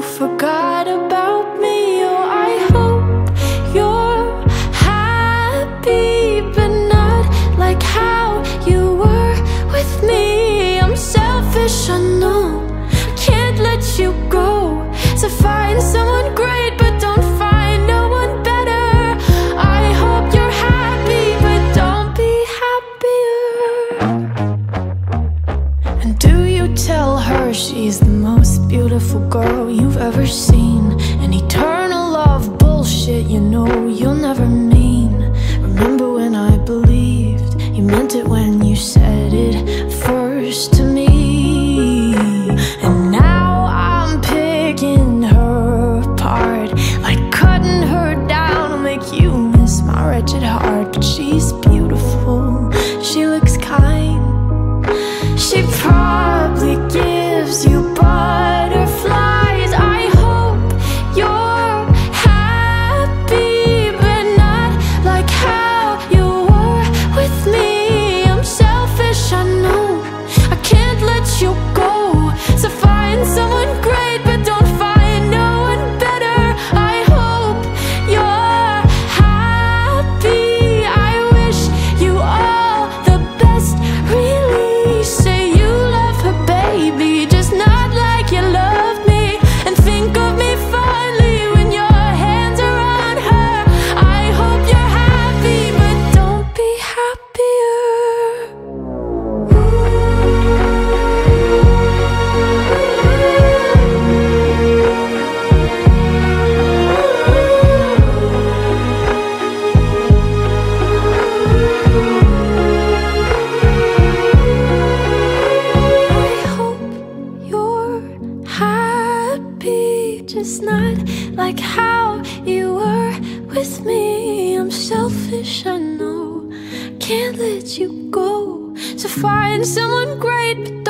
you forgot about me? Oh, I hope you're happy, but not like how you were with me. I'm selfish, I know. Can't let you go. So find someone great, but don't find no one better. I hope you're happy, but don't be happier. And do you tell her she's the beautiful girl you've ever seen? Just not like how you were with me. I'm selfish, I know. Can't let you go. So find someone great, but